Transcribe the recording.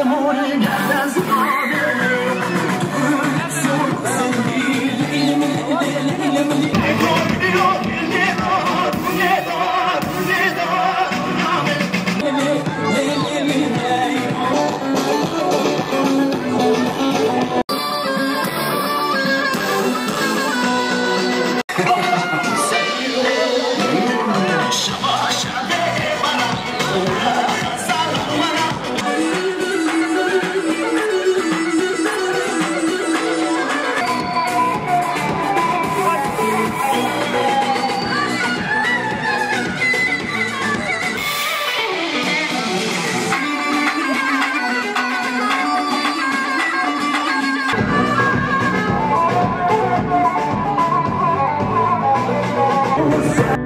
the morning, that's all Yes.